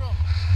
from?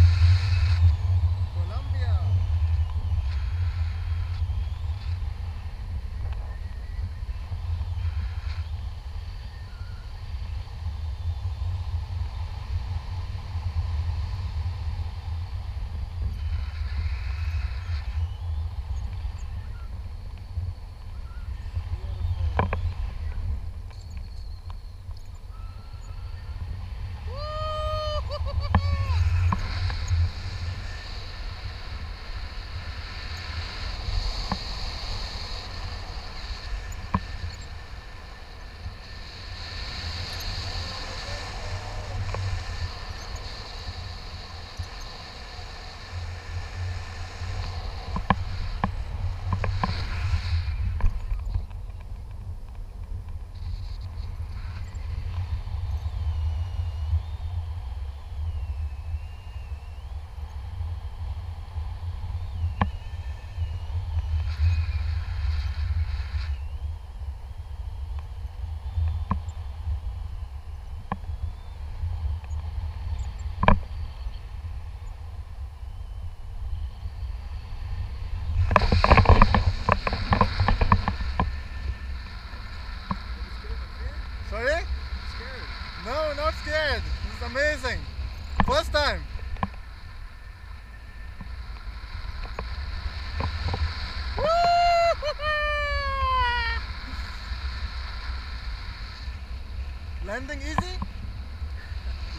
Landing easy?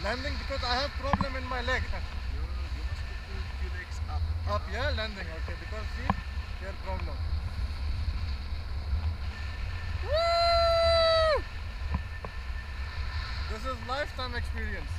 Landing because I have problem in my leg. you must keep two legs Up, yeah, landing, okay, because see, their problem. Woo! This is lifetime experience.